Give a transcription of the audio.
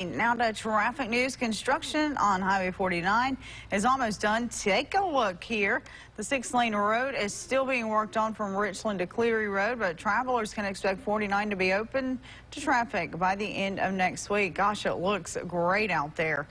Now to traffic news. Construction on Highway 49 is almost done. Take a look here. The six-lane road is still being worked on from Richland to Cleary Road, but travelers can expect 49 to be open to traffic by the end of next week. Gosh, it looks great out there.